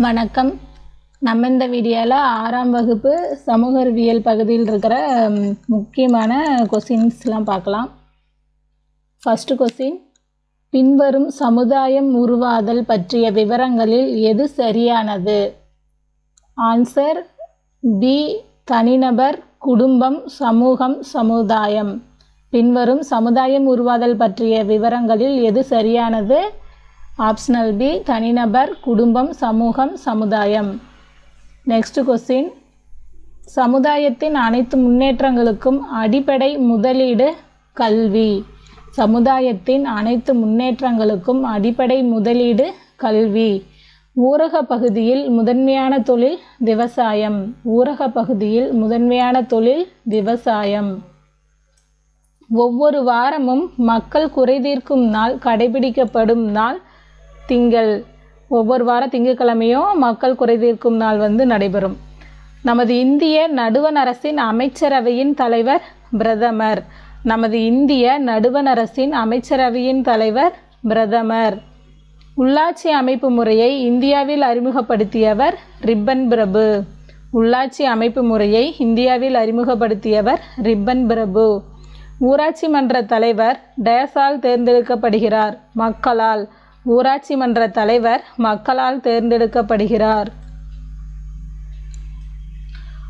வணக்கம். நம்ம இந்த வீடியோவில் ஆறாம் வகுப்பு சமூக அறிவியல் பகுதியில் இருக்கிற முக்கியமான கொஸ்டின்ஸ்லாம் பார்க்கலாம். ஃபஸ்ட்டு கொஸ்டின் பின்வரும் சமுதாயம் உருவாதல் பற்றிய விவரங்களில் எது சரியானது? ஆன்சர் பி தனிநபர் குடும்பம் சமூகம் சமுதாயம். பின்வரும் சமுதாயம் உருவாதல் பற்றிய விவரங்களில் எது சரியானது? ஆப்ஷனல் பி தனிநபர் குடும்பம் சமூகம் சமுதாயம். நெக்ஸ்ட் கொஸ்டின் சமுதாயத்தின் அனைத்து முன்னேற்றங்களுக்கும் அடிப்படை முதலீடு கல்வி. சமுதாயத்தின் அனைத்து முன்னேற்றங்களுக்கும் அடிப்படை முதலீடு கல்வி. ஊரக பகுதியில் முதன்மையான தொழில் விவசாயம். ஊரக பகுதியில் முதன்மையான தொழில் விவசாயம். ஒவ்வொரு வாரமும் மக்கள் குறைதீர்க்கும் நாள் கடைபிடிக்கப்படும் நாள் திங்கள். ஒவ்வொரு வார திங்கட்கிழமையும் மக்கள் குறைதீர்க்கும் நாள் வந்து நடைபெறும். நமது இந்திய நடுவண் அரசின் அமைச்சரவையின் தலைவர் பிரதமர். நமது இந்திய நடுவண் அரசின் அமைச்சரவையின் தலைவர் பிரதமர். உள்ளாட்சி அமைப்பு முறையை இந்தியாவில் அறிமுகப்படுத்தியவர் ரிப்பன் பிரபு. உள்ளாட்சி அமைப்பு முறையை இந்தியாவில் அறிமுகப்படுத்தியவர் ரிப்பன் பிரபு. ஊராட்சி மன்ற தலைவர் டேஸால் தேர்ந்தெடுக்கப்படுகிறார் மக்களால். ஊராட்சி மன்ற தலைவர் மக்களால் தேர்ந்தெடுக்கப்படுகிறார்.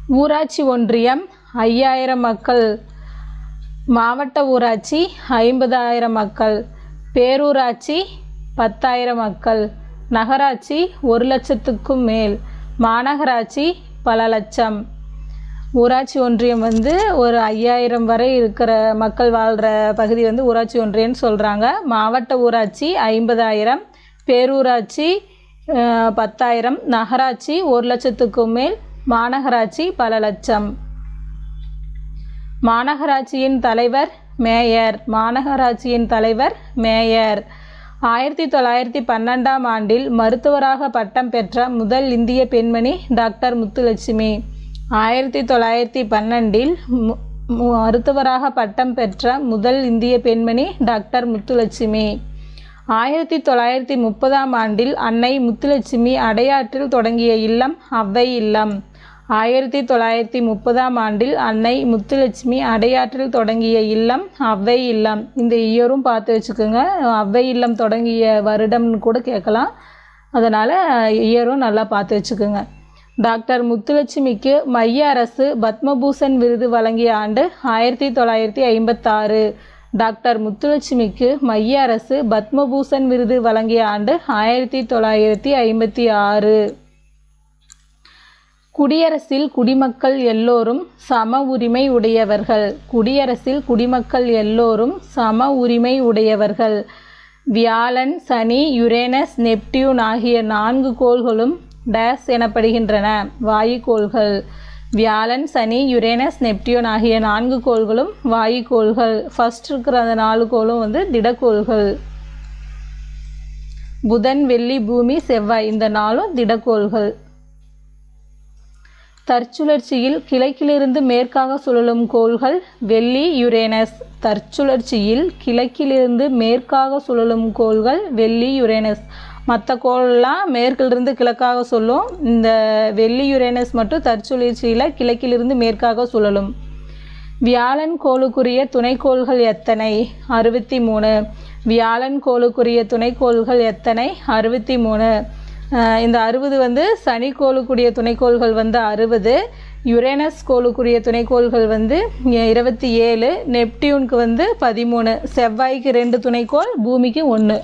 ஊராட்சி ஒன்றியம் ஐயாயிரம் மக்கள் மாவட்ட ஊராட்சி ஐம்பதாயிரம் மக்கள் பேரூராட்சி பத்தாயிரம் மக்கள் நகராட்சி ஒரு லட்சத்துக்கும் மேல் மாநகராட்சி பல லட்சம். ஊராட்சி ஒன்றியம் வந்து ஒரு ஐயாயிரம் வரை இருக்கிற மக்கள் வாழ்கிற பகுதி வந்து ஊராட்சி ஒன்றியம்னு சொல்கிறாங்க மாவட்ட ஊராட்சி ஐம்பதாயிரம் பேரூராட்சி பத்தாயிரம் நகராட்சி ஒரு லட்சத்துக்கும் மேல் மாநகராட்சி பல லட்சம். மாநகராட்சியின் தலைவர் மேயர் மாநகராட்சியின் தலைவர் மேயர். ஆயிரத்தி தொள்ளாயிரத்தி பன்னெண்டாம் ஆண்டில் மருத்துவராக பட்டம் பெற்ற முதல் இந்திய பெண்மணி டாக்டர் முத்துலட்சுமி. ஆயிரத்தி தொள்ளாயிரத்தி பன்னெண்டில் மு- மருத்துவராக பட்டம் பெற்ற முதல் இந்திய பெண்மணி டாக்டர் முத்துலட்சுமி. ஆயிரத்தி தொள்ளாயிரத்தி முப்பதாம் ஆண்டில் அன்னை முத்துலட்சுமி அடையாற்றில் தொடங்கிய இல்லம் அவ்வை இல்லம். ஆயிரத்தி தொள்ளாயிரத்தி முப்பதாம் ஆண்டில் அன்னை முத்துலட்சுமி அடையாற்றில் தொடங்கிய இல்லம் அவ்வை இல்லம். இந்த இயரும் பார்த்து வச்சுக்கோங்க. அவ்வை இல்லம் தொடங்கிய வருடம்னு கூட கேட்கலாம். அதனால் இயரும் நல்லா பார்த்து வச்சுக்கோங்க. டாக்டர் முத்துலட்சுமிக்கு மைய அரசு பத்மபூஷன் விருது வழங்கிய ஆண்டு ஆயிரத்தி தொள்ளாயிரத்தி ஐம்பத்தாறு. டாக்டர் முத்துலட்சுமிக்கு மைய அரசு பத்மபூஷன் விருது வழங்கிய ஆண்டு ஆயிரத்தி தொள்ளாயிரத்தி ஐம்பத்தி ஆறு. குடியரசில் குடிமக்கள் எல்லோரும் சம உரிமை உடையவர்கள். குடியரசில் குடிமக்கள் எல்லோரும் சம உரிமை உடையவர்கள். வியாழன் சனி யுரேனஸ் நெப்டியூன் ஆகிய நான்கு கோள்களும் டேஸ் எனப்படுகின்றன. வாயுக்கோள்கள். வியாழன் சனி யுரேனஸ் நெப்டியூன் ஆகிய நான்கு கோள்களும் வாயுக்கோள்கள். ஃபர்ஸ்ட் இருக்கிற அந்த நாலு கோளும் வந்து திடக்கோள்கள். புதன் வெள்ளி பூமி செவ்வாய் இந்த நாளும் திடக்கோள்கள். தற்சுழற்சியில் கிழக்கிலிருந்து மேற்காக சுழலும் கோள்கள் வெள்ளி யுரேனஸ். தற்சுழற்சியில் கிழக்கிலிருந்து மேற்காக சுழலும் கோள்கள் வெள்ளி யுரேனஸ். மற்ற கோள்லாம் மேற்கிலிருந்து கிழக்காக சொல்லும். இந்த வெள்ளி யுரேனஸ் மட்டும் தற்சுழற்சியில் கிழக்கிலிருந்து மேற்காக சுழலும். வியாழன் கோளுக்குரிய துணைக்கோள்கள் எத்தனை? அறுபத்தி மூணு வியாழன் கோளுக்குரிய துணைக்கோள்கள் எத்தனை? அறுபத்தி மூணு இந்த அறுபது வந்து சனி கோளுக்குரிய துணைக்கோள்கள் வந்து அறுபது. யுரேனஸ் கோளுக்குரிய துணைக்கோள்கள் வந்து இருபத்தி ஏழு. நெப்டியூனுக்கு வந்து பதிமூணு. செவ்வாய்க்கு ரெண்டு துணைக்கோள் பூமிக்கு ஒன்று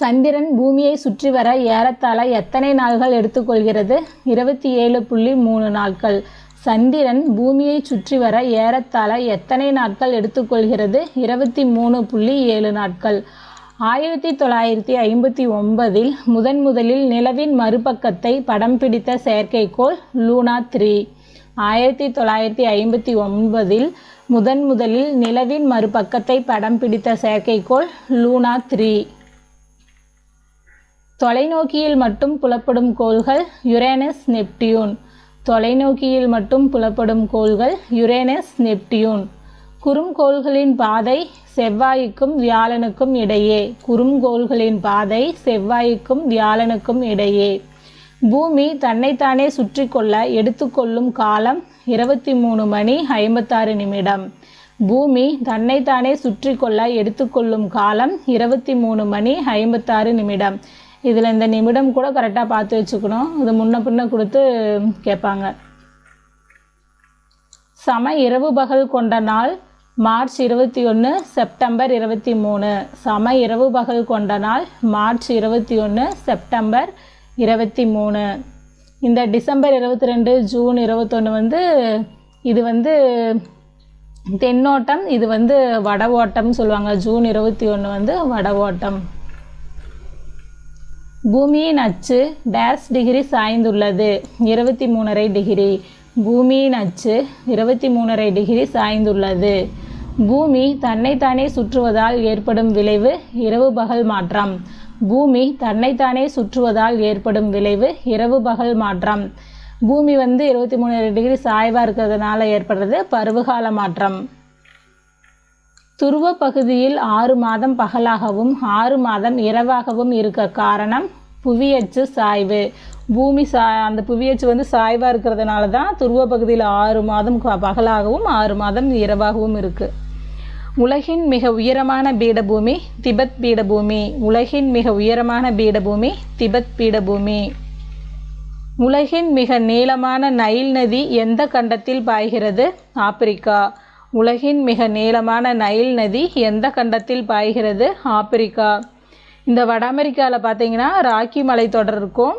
சந்திரன் பூமியை சுற்றி வர ஏறத்தாழ எத்தனை நாள்கள் எடுத்துக்கொள்கிறது? இருபத்தி ஏழு புள்ளி மூணு நாட்கள் சந்திரன் பூமியை சுற்றி வர ஏறத்தாழ எத்தனை நாட்கள் எடுத்துக்கொள்கிறது? இருபத்தி மூணு புள்ளி ஏழு நாட்கள். ஆயிரத்தி தொள்ளாயிரத்தி ஐம்பத்தி ஒன்பதில் முதன் முதலில் நிலவின் மறுபக்கத்தை படம் பிடித்த செயற்கைக்கோள் லூனா த்ரீ. ஆயிரத்தி தொள்ளாயிரத்தி ஐம்பத்தி ஒன்பதில் முதன் முதலில் நிலவின் மறுபக்கத்தை படம் பிடித்த செயற்கைக்கோள் லூனா த்ரீ. தொலைநோக்கியில் மட்டும் புலப்படும் கோள்கள் யுரேனஸ் நெப்டியூன். தொலைநோக்கியில் மட்டும் புலப்படும் கோள்கள் யுரேனஸ் நெப்டியூன். குறுங்கோள்களின் பாதை செவ்வாய்க்கும் வியாழனுக்கும் இடையே. குறுங்கோள்களின் பாதை செவ்வாய்க்கும் வியாழனுக்கும் இடையே. பூமி தன்னைத்தானே சுற்றி கொள்ள எடுத்துக்கொள்ளும் காலம் இருபத்தி மூணு மணி ஐம்பத்தாறு நிமிடம். பூமி தன்னைத்தானே சுற்றி கொள்ள எடுத்துக்கொள்ளும் காலம் இருபத்தி மூணு மணி ஐம்பத்தாறு நிமிடம். இதில் இந்த நிமிடம் கூட கரெக்டாக பார்த்து வச்சுக்கணும். இது முன்ன பின்ன கொடுத்து கேட்பாங்க. சம இரவு பகல் கொண்ட நாள் மார்ச் இருபத்தி ஒன்று செப்டம்பர் இருபத்தி மூணு. சம இரவு பகல் கொண்ட நாள் மார்ச் இருபத்தி ஒன்று செப்டம்பர் இருபத்தி மூணு. இந்த டிசம்பர் இருபத்தி ரெண்டு ஜூன் இருபத்தொன்று வந்து இது வந்து தென்னோட்டம் இது வந்து வட ஓட்டம்னு சொல்லுவாங்க. ஜூன் இருபத்தி ஒன்று வந்து வட ஓட்டம் பூமியின் அச்சு டேஸ் டிகிரி சாய்ந்துள்ளது. இருபத்தி மூணரை டிகிரி. பூமியின் அச்சு இருபத்தி மூணரை டிகிரி சாய்ந்துள்ளது. பூமி தன்னைத்தானே சுற்றுவதால் ஏற்படும் விளைவு இரவு பகல் மாற்றம். பூமி தன்னைத்தானே சுற்றுவதால் ஏற்படும் விளைவு இரவு பகல் மாற்றம். பூமி வந்து இருபத்தி மூணு டிகிரி சாய்வாக இருக்கிறதுனால ஏற்படுறது பருவகால மாற்றம். துருவ பகுதியில் ஆறு மாதம் பகலாகவும் ஆறு மாதம் இரவாகவும் இருக்க காரணம் புவியச்சு சாய்வு. பூமி சா அந்த புவியச்சு வந்து சாய்வாக இருக்கிறதுனால தான் துருவ பகுதியில் ஆறு மாதம் பகலாகவும் ஆறு மாதம் இரவாகவும் இருக்குது உலகின் மிக உயரமான பீடபூமி திபெத் பீடபூமி. உலகின் மிக உயரமான பீடபூமி திபெத் பீடபூமி. உலகின் மிக நீளமான நைல் நதி எந்த கண்டத்தில் பாய்கிறது? ஆப்பிரிக்கா. உலகின் மிக நீளமான நைல் நதி எந்த கண்டத்தில் பாய்கிறது? ஆப்பிரிக்கா. இந்த வட அமெரிக்காவில் பார்த்தீங்கன்னா ராக்கி மலைத்தொடர் இருக்கும்.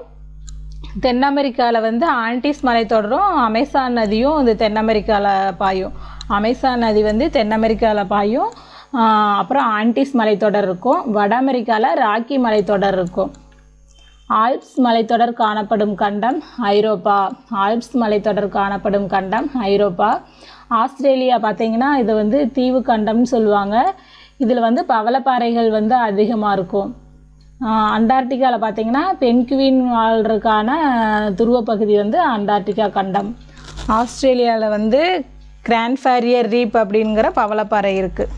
தென் அமெரிக்காவில் வந்து ஆண்டிஸ் மலைத்தொடரும் அமேசான் நதியும் இந்த தென் அமெரிக்காவில் பாயும். அமேசான் நதி வந்து தென் அமெரிக்காவில் பாயும். அப்புறம் ஆண்டிஸ் மலைத்தொடர் இருக்கும். வட அமெரிக்காவில் ராக்கி மலைத்தொடர் இருக்கும். ஆல்ப்ஸ் மலைத்தொடர் காணப்படும் கண்டம் ஐரோப்பா. ஆல்ப்ஸ் மலைத்தொடர் காணப்படும் கண்டம் ஐரோப்பா. ஆஸ்திரேலியா பார்த்தீங்கன்னா இது வந்து தீவு கண்டம்னு சொல்லுவாங்க. இதில் வந்து பவளப்பாறைகள் வந்து அதிகமாக இருக்கும். அண்டார்டிகாவில் பார்த்தீங்கன்னா பென்குவின் வாழ்றதுக்கான துருவப்பகுதி வந்து அண்டார்டிகா கண்டம். ஆஸ்திரேலியாவில் வந்து கிராண்ட் ஃபேரியர் ரீப் அப்படிங்கிற பவளப்பாறை இருக்குது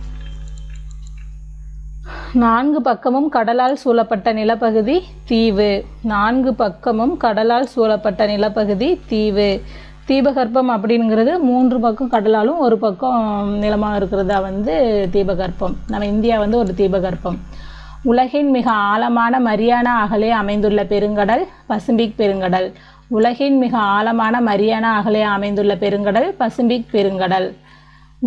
நான்கு பக்கமும் கடலால் சூழப்பட்ட நிலப்பகுதி தீவு. நான்கு பக்கமும் கடலால் சூழப்பட்ட நிலப்பகுதி தீவு. தீபகற்பம் அப்படிங்கிறது மூன்று பக்கம் கடலாலும் ஒரு பக்கம் நிலமாக இருக்கிறதா வந்து தீபகற்பம். நம்ம இந்தியா வந்து ஒரு தீபகற்பம். உலகின் மிக ஆழமான மரியானா அகலே அமைந்துள்ள பெருங்கடல் பசிபிக் பெருங்கடல். உலகின் மிக ஆழமான மரியானா அகலே அமைந்துள்ள பெருங்கடல் பசிபிக் பெருங்கடல்.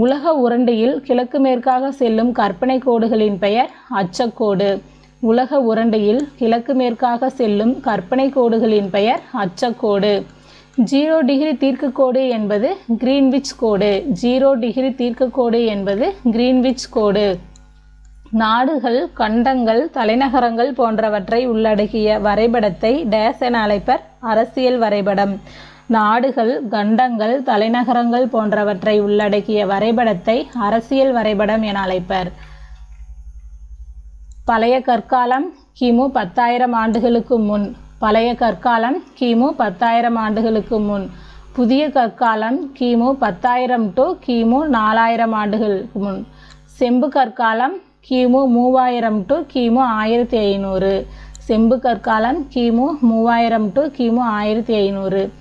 உலக உருண்டையில் கிழக்கு மேற்காக செல்லும் கற்பனை கோடுகளின் பெயர் அச்சக்கோடு. உலக உருண்டையில் கிழக்கு மேற்காக செல்லும் கற்பனை கோடுகளின் பெயர் அச்சக்கோடு. ஜீரோ டிகிரி தீர்க்கக்கோடு என்பது கிரீன்விச் கோடு. ஜீரோ டிகிரி தீர்க்கக்கோடு என்பது கிரீன்விச் கோடு. நாடுகள் கண்டங்கள் தலைநகரங்கள் போன்றவற்றை உள்ளடக்கிய வரைபடத்தை டேஸ் என அழைப்பர். அரசியல் வரைபடம். நாடுகள் கண்டங்கள் தலைநகரங்கள் போன்றவற்றை உள்ளடக்கிய வரைபடத்தை அரசியல் வரைபடம் என அழைப்பர். பழைய கற்காலம் கிமு பத்தாயிரம் ஆண்டுகளுக்கு முன். பழைய கற்காலம் கிமு பத்தாயிரம் ஆண்டுகளுக்கு முன். புதிய கற்காலம் கிமு பத்தாயிரம் டு கிமு நாலாயிரம் ஆண்டுகளுக்கு முன். செம்பு கற்காலம் கிமு மூவாயிரம் டு கிமு ஆயிரத்தி ஐநூறு. செம்பு கற்காலம் கிமு மூவாயிரம் டு கிமு ஆயிரத்தி ஐநூறு.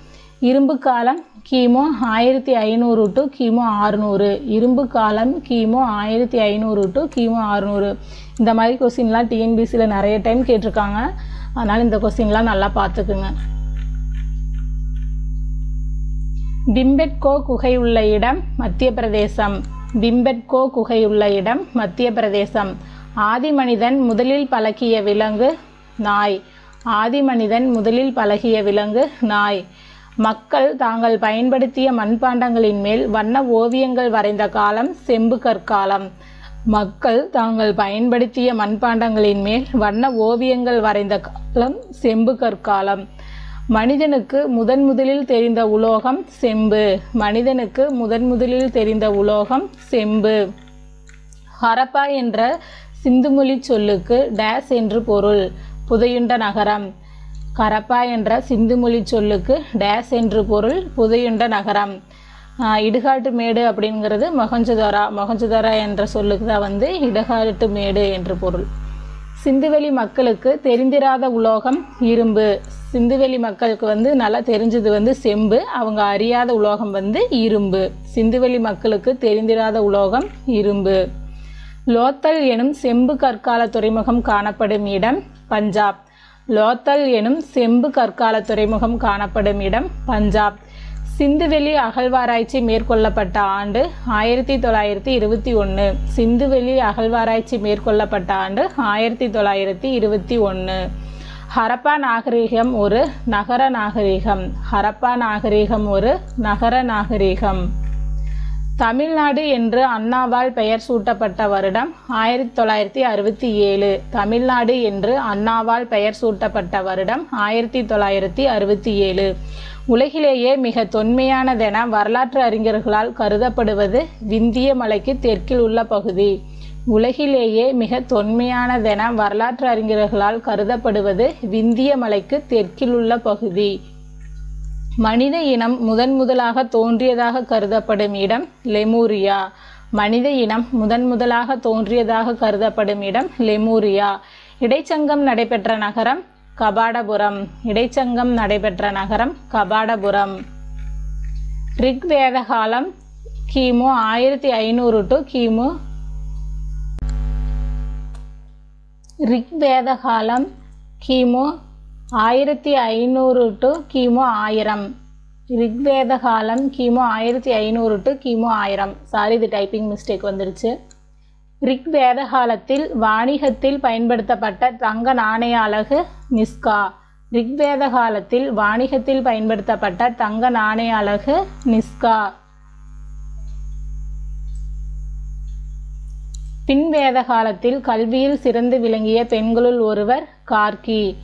இரும்பு காலம் கிமு ஆயிரத்தி ஐநூறு டு கிமு ஆறுநூறு. இரும்பு காலம் கிமு ஆயிரத்தி ஐநூறு டு கிமு ஆறுநூறு. இந்த மாதிரி கொஸ்டின்லாம் டிஎன்பிசியில் நிறைய டைம் கேட்டிருக்காங்க. அதனால் இந்த கொஸ்டின்லாம் நல்லா பார்த்துக்குங்க. பிம்பெட்கோ குகை உள்ள இடம் மத்திய பிரதேசம். பிம்பெட்கோ குகை உள்ள இடம் மத்திய பிரதேசம். ஆதி மனிதன் முதலில் பழகிய விலங்கு நாய். ஆதி மனிதன் முதலில் பழகிய விலங்கு நாய். மக்கள் தாங்கள் பயன்படுத்திய மண்பாண்டங்களின் மேல் வண்ண ஓவியங்கள் வரைந்த காலம் செம்பு கற்காலம். மக்கள் தாங்கள் பயன்படுத்திய மண்பாண்டங்களின் மேல் வண்ண ஓவியங்கள் வரைந்த காலம் செம்பு கற்காலம். மனிதனுக்கு முதன் முதலில் தெரிந்த உலோகம் செம்பு. மனிதனுக்கு முதன் முதலில் தெரிந்த உலோகம் செம்பு. ஹரப்பா என்ற சிந்துமொழி சொல்லுக்கு டேஸ் என்று பொருள். புதையுண்ட நகரம். கரப்பா என்ற சிந்துமொழி சொல்லுக்கு டேஸ் என்று பொருள் புதையுண்ட நகரம். இடுகாட்டு மேடு அப்படிங்கிறது மொகஞ்சதாரா மொகஞ்சதாரா என்ற சொல்லுக்கு தான் வந்து இடுகாட்டு மேடு என்று பொருள். சிந்துவெளி மக்களுக்கு தெரிந்திராத உலோகம் இரும்பு. சிந்துவெளி மக்களுக்கு வந்து நல்லா தெரிஞ்சது வந்து செம்பு அவங்க அறியாத உலோகம் வந்து இரும்பு. சிந்துவெளி மக்களுக்கு தெரிந்திராத உலோகம் இரும்பு. லோத்தல் எனும் செம்பு கற்கால துறைமுகம் காணப்படும் இடம் பஞ்சாப். லோத்தல் எனும் செம்பு கற்கால துறைமுகம் காணப்படும் இடம் பஞ்சாப். சிந்துவெளி அகழ்வாராய்ச்சி மேற்கொள்ளப்பட்ட ஆண்டு ஆயிரத்தி தொள்ளாயிரத்தி இருபத்தி ஒன்று சிந்துவெளி அகழ்வாராய்ச்சி மேற்கொள்ளப்பட்ட ஆண்டு ஆயிரத்தி தொள்ளாயிரத்தி இருபத்தி ஒன்று ஹரப்பா நாகரிகம் ஒரு நகர நாகரிகம். ஹரப்பா நாகரிகம் ஒரு நகர நாகரிகம். தமிழ்நாடு என்று அண்ணாவால் பெயர் சூட்டப்பட்ட வருடம் ஆயிரத்தி தொள்ளாயிரத்தி அறுபத்தி ஏழு. தமிழ்நாடு என்று அண்ணாவால் பெயர் சூட்டப்பட்ட வருடம் ஆயிரத்தி தொள்ளாயிரத்தி அறுபத்தி ஏழு. உலகிலேயே மிக தொன்மையானதென வரலாற்று அறிஞர்களால் கருதப்படுவது விந்திய மலைக்கு தெற்கில் உள்ள பகுதி. உலகிலேயே மிக தொன்மையானதென வரலாற்று அறிஞர்களால் கருதப்படுவது விந்திய மலைக்கு தெற்கில் உள்ள பகுதி. மனித இனம் முதன் முதலாக தோன்றியதாக கருதப்படும் இடம் லெமூரியா. மனித இனம் முதன் முதலாக தோன்றியதாக கருதப்படும் இடம் லெமூரியா. இடைச்சங்கம் நடைபெற்ற நகரம் கபாடபுரம். இடைச்சங்கம் நடைபெற்ற நகரம் கபாடபுரம். ரிக்வேத காலம் கிமு ஆயிரத்தி ஐநூறு டு கிமு ரிக்வேத காலம் கிமு ஆயிரத்தி ஐநூறு டு கிமு ஆயிரம். ரிக்வேத காலம் கிமு ஆயிரத்தி ஐநூறு டு கிமு ஆயிரம். சாரி இது டைப்பிங் மிஸ்டேக் வந்துருச்சு. ரிக்வேத காலத்தில் வாணிகத்தில் பயன்படுத்தப்பட்ட தங்க நாணய அலகு நிஸ்கா ரிக்வேத காலத்தில் வாணிகத்தில் பயன்படுத்தப்பட்ட தங்க நாணய அலகு நிஸ்கா பின்வேத காலத்தில் கல்வியில் சிறந்து விளங்கிய பெண்களுள் ஒருவர் கார்கி.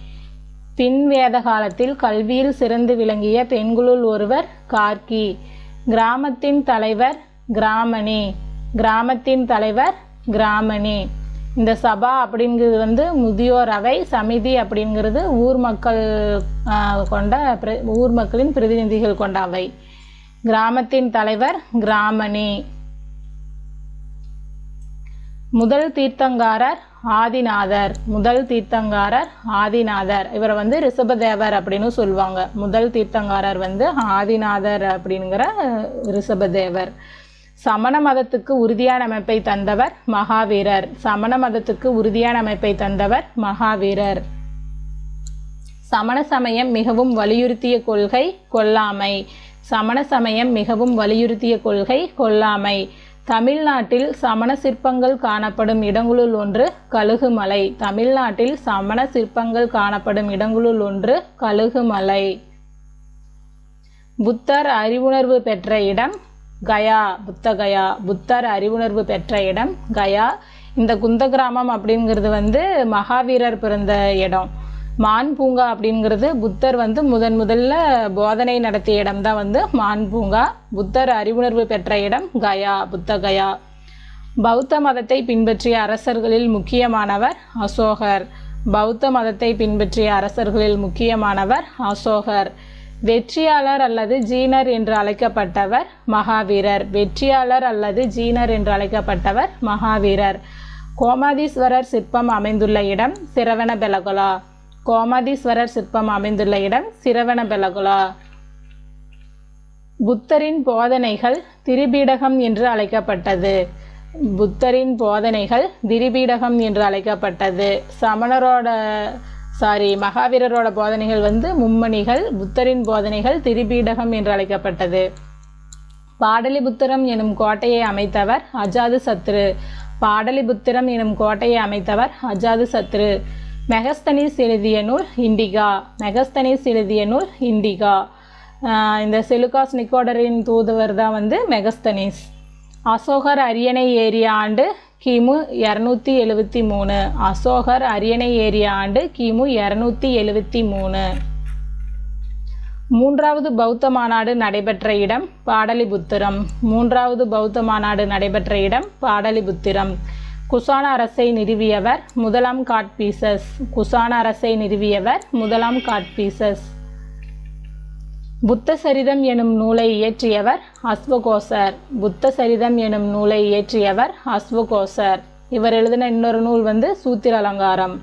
பின்வேத காலத்தில் கல்வியில் சிறந்து விளங்கிய பெண்களுள் ஒருவர் கார்கி. கிராமத்தின் தலைவர் கிராமணி. கிராமத்தின் தலைவர் கிராமணி. இந்த சபா அப்படிங்கிறது வந்து முதியோர் அவை சமிதி அப்படிங்கிறது ஊர் மக்கள் கொண்ட பிர- ஊர் மக்களின் பிரதிநிதிகள் கொண்ட அவை. கிராமத்தின் தலைவர் கிராமணி. முதல் தீர்த்தங்காரர் ஆதிநாதர் முதல் தீர்த்தங்காரர் ஆதிநாதர். இவரை வந்து ரிஷபதேவர் அப்படின்னு சொல்லுவாங்க. முதல் தீர்த்தங்காரர் வந்து ஆதிநாதர் அப்படிங்கிற ரிஷபதேவர். சமண மதத்துக்கு உறுதியான அமைப்பை தந்தவர் மகாவீரர். சமண மதத்துக்கு உறுதியான அமைப்பை தந்தவர் மகாவீரர். சமண சமயம் மிகவும் வலியுறுத்திய கொள்கை கொல்லாமை. சமண சமயம் மிகவும் வலியுறுத்திய கொள்கை கொல்லாமை. தமிழ்நாட்டில் சமண சிற்பங்கள் காணப்படும் இடங்களுள் ஒன்று கழுகுமலை. தமிழ்நாட்டில் சமண சிற்பங்கள் காணப்படும் இடங்களுள் ஒன்று கழுகுமலை. புத்தர் அறிவுணர்வு பெற்ற இடம் கயா. புத்தகயா புத்தர் அறிவுணர்வு பெற்ற இடம் கயா. இந்த குந்த கிராமம் அப்படிங்கிறது வந்து மகாவீரர் பிறந்த இடம். மான் பூங்கா அப்படிங்கிறது புத்தர் வந்து முதன் முதல்ல போதனை நடத்திய இடம் தான் வந்து மான் பூங்கா. புத்தர் அறிவுணர்வு பெற்ற இடம் கயா புத்த கயா பௌத்த மதத்தை பின்பற்றிய அரசர்களில் முக்கியமானவர் அசோகர். பௌத்த மதத்தை பின்பற்றிய அரசர்களில் முக்கியமானவர் அசோகர். வெற்றியாளர் அல்லது ஜீனர் என்று அழைக்கப்பட்டவர் மகாவீரர். வெற்றியாளர் அல்லது ஜீனர் என்று அழைக்கப்பட்டவர் மகாவீரர். கோமாதீஸ்வரர் சிற்பம் அமைந்துள்ள இடம் சிரவணபெலகொலா கோமாதீஸ்வரர் சிற்பம் அமைந்துள்ள இடம் சிரவணபெலகுலா. புத்தரின் போதனைகள் திரிபீடகம் என்று அழைக்கப்பட்டது. புத்தரின் போதனைகள் திரிபீடகம் என்று அழைக்கப்பட்டது. சமணரோட சாரி மகாவீரரோட போதனைகள் வந்து மும்மணிகள் புத்தரின் போதனைகள் திரிபீடகம் என்று அழைக்கப்பட்டது. பாடலிபுத்திரம் எனும் கோட்டையை அமைத்தவர் அஜாது சத்ரு. பாடலிபுத்திரம் எனும் கோட்டையை அமைத்தவர் அஜாது சத்ரு. மெகஸ்தனிஸ் எழுதிய நூல் இண்டிகா. மெகஸ்தனிஸ் எழுதிய நூல் இண்டிகா. இந்த செலுகாஸ் நிக்கோடரின் தூதுவர் தான் வந்து மெகஸ்தனிஸ். அசோகர் அரியணை ஏறிய ஆண்டு கிமு இரநூத்தி எழுவத்தி மூணு. அசோகர் அரியணை ஏறிய ஆண்டு கிமு இரநூத்தி எழுவத்தி மூணு. மூன்றாவது பௌத்த மாநாடு நடைபெற்ற இடம் பாடலிபுத்திரம். மூன்றாவது பௌத்த மாநாடு நடைபெற்ற இடம் பாடலிபுத்திரம். குசான அரசை நிறுவியவர் முதலாம் காட்பீசஸ். குசான அரசை நிறுவியவர் முதலாம் காட்பீசஸ். புத்த சரிதம் எனும் நூலை இயற்றியவர் அஸ்வகோசர். புத்த சரிதம் எனும் நூலை இயற்றியவர் அஸ்வகோசர். இவர் எழுதின இன்னொரு நூல் வந்து சூத்திர அலங்காரம்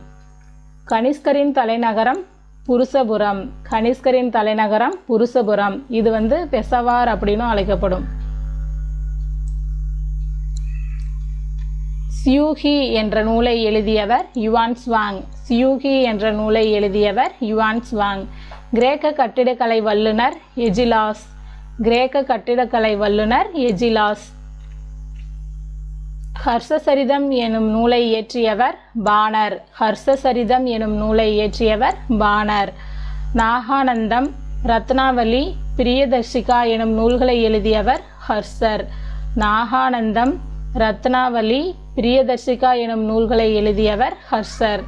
கனிஷ்கரின் தலைநகரம் புருஷபுரம். கனிஷ்கரின் தலைநகரம் புருஷபுரம். இது வந்து பெசவார் அப்படின்னும் அழைக்கப்படும். சியூஹி என்ற நூலை எழுதியவர் யுவான் ஸ்வாங் சியூஹி என்ற நூலை எழுதியவர் யுவான் ஸ்வாங் கிரேக்க கட்டிடக்கலை வல்லுனர் எஜிலாஸ் கிரேக்க கட்டிடக்கலை வல்லுனர் எஜிலாஸ் ஹர்ஷசரிதம் எனும் நூலை இயற்றியவர் பாணர். ஹர்ஷசரிதம் எனும் நூலை இயற்றியவர் பாணர். நாகானந்தம் ரத்னாவலி பிரியதர்ஷிகா எனும் நூல்களை எழுதியவர் ஹர்ஷர். நாகானந்தம் ரத்னாவலி பிரியதர்ஷிகா எனும் நூல்களை எழுதியவர் ஹர்ஷர்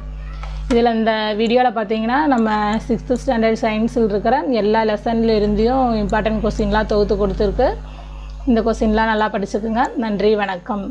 இதில் இந்த வீடியோவில் பார்த்தீங்கன்னா நம்ம சிக்ஸ்த்து ஸ்டாண்டர்ட் சயின்ஸில் இருக்கிற எல்லா லெசன்ல இருந்தையும் இம்பார்ட்டன்ட் கொஸ்டின்லாம் தொகுத்து கொடுத்துருக்கு. இந்த கொஸ்டின்லாம் நல்லா படிச்சுக்குங்க. நன்றி வணக்கம்.